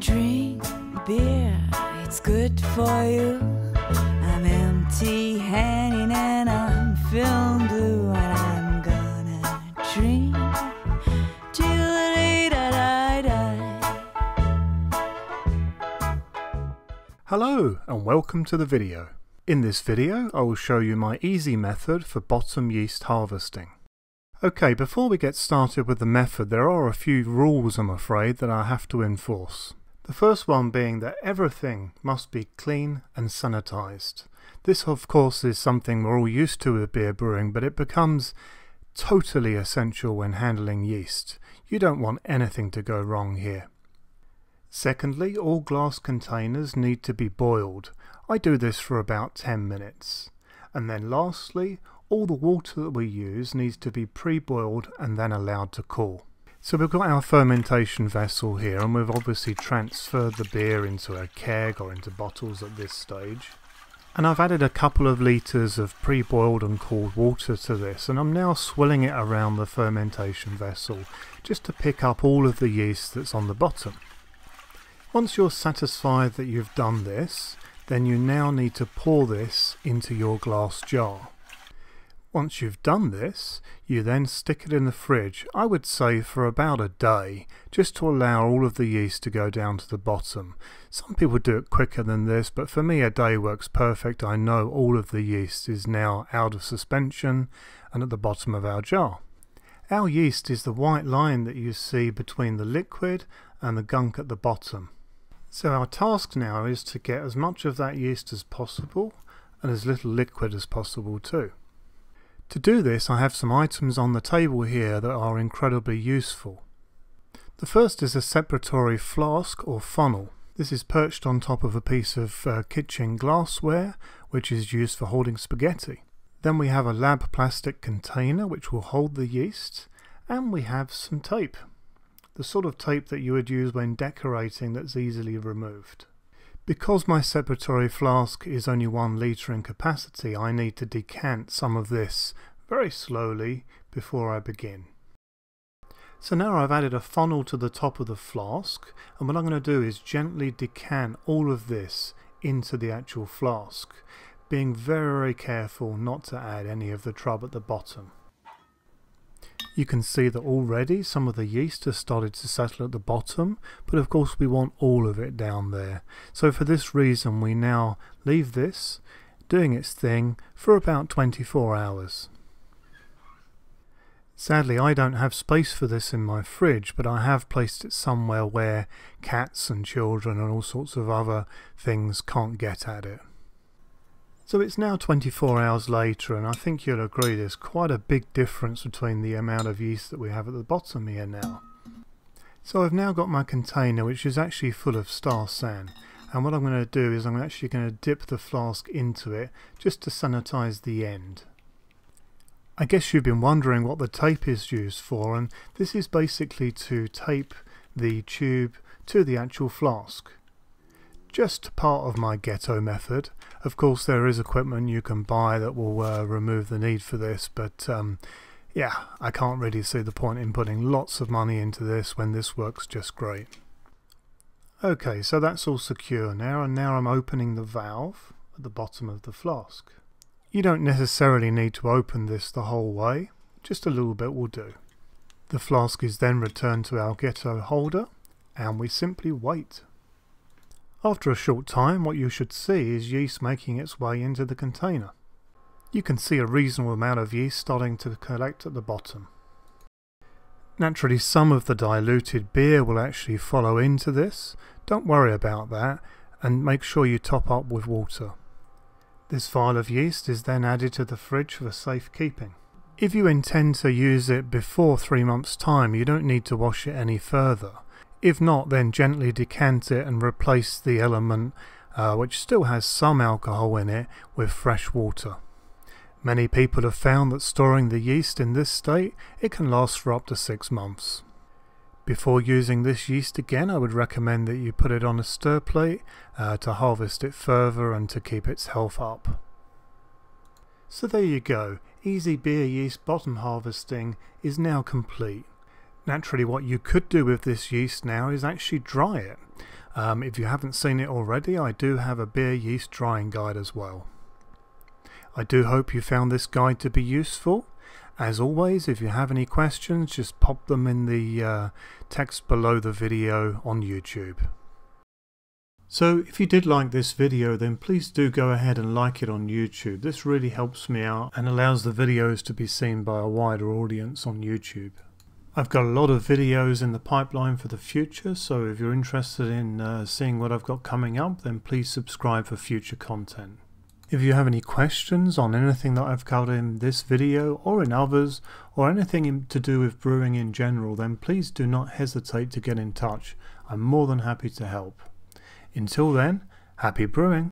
Drink beer, it's good for you. I'm empty handed and I'm feeling I'm gonna drink. Hello and welcome to the video. In this video I will show you my easy method for bottom yeast harvesting. Okay, before we get started with the method there are a few rules I'm afraid that I have to enforce. The first one being that everything must be clean and sanitized. This of course is something we're all used to with beer brewing but it becomes totally essential when handling yeast. You don't want anything to go wrong here. Secondly, all glass containers need to be boiled. I do this for about 10 minutes. And then lastly, all the water that we use needs to be pre-boiled and then allowed to cool. So we've got our fermentation vessel here and we've obviously transferred the beer into a keg or into bottles at this stage. And I've added a couple of litres of pre-boiled and cooled water to this and I'm now swilling it around the fermentation vessel just to pick up all of the yeast that's on the bottom. Once you're satisfied that you've done this, then you now need to pour this into your glass jar. Once you've done this, you then stick it in the fridge, I would say for about a day, just to allow all of the yeast to go down to the bottom. Some people do it quicker than this, but for me a day works perfect. I know all of the yeast is now out of suspension and at the bottom of our jar. Our yeast is the white line that you see between the liquid and the gunk at the bottom. So our task now is to get as much of that yeast as possible and as little liquid as possible too. To do this I have some items on the table here that are incredibly useful. The first is a separatory flask or funnel. This is perched on top of a piece of uh, kitchen glassware which is used for holding spaghetti. Then we have a lab plastic container which will hold the yeast and we have some tape. The sort of tape that you would use when decorating that's easily removed. Because my separatory flask is only one litre in capacity, I need to decant some of this very slowly before I begin. So now I've added a funnel to the top of the flask and what I'm going to do is gently decant all of this into the actual flask, being very careful not to add any of the trub at the bottom. You can see that already some of the yeast has started to settle at the bottom, but of course we want all of it down there. So for this reason we now leave this doing its thing for about 24 hours. Sadly I don't have space for this in my fridge, but I have placed it somewhere where cats and children and all sorts of other things can't get at it. So it's now 24 hours later and I think you'll agree there's quite a big difference between the amount of yeast that we have at the bottom here now. So I've now got my container which is actually full of Star San and what I'm going to do is I'm actually going to dip the flask into it just to sanitize the end. I guess you've been wondering what the tape is used for and this is basically to tape the tube to the actual flask just part of my ghetto method. Of course there is equipment you can buy that will uh, remove the need for this but um, yeah I can't really see the point in putting lots of money into this when this works just great. Okay so that's all secure now and now I'm opening the valve at the bottom of the flask. You don't necessarily need to open this the whole way, just a little bit will do. The flask is then returned to our ghetto holder and we simply wait. After a short time what you should see is yeast making its way into the container. You can see a reasonable amount of yeast starting to collect at the bottom. Naturally some of the diluted beer will actually follow into this, don't worry about that and make sure you top up with water. This vial of yeast is then added to the fridge for safe keeping. If you intend to use it before three months time you don't need to wash it any further if not, then gently decant it and replace the element, uh, which still has some alcohol in it, with fresh water. Many people have found that storing the yeast in this state, it can last for up to six months. Before using this yeast again, I would recommend that you put it on a stir plate uh, to harvest it further and to keep its health up. So there you go, easy beer yeast bottom harvesting is now complete. Naturally what you could do with this yeast now is actually dry it. Um, if you haven't seen it already, I do have a beer yeast drying guide as well. I do hope you found this guide to be useful. As always, if you have any questions, just pop them in the uh, text below the video on YouTube. So if you did like this video then please do go ahead and like it on YouTube. This really helps me out and allows the videos to be seen by a wider audience on YouTube. I've got a lot of videos in the pipeline for the future so if you're interested in uh, seeing what I've got coming up then please subscribe for future content. If you have any questions on anything that I've covered in this video or in others or anything to do with brewing in general then please do not hesitate to get in touch. I'm more than happy to help. Until then, happy brewing!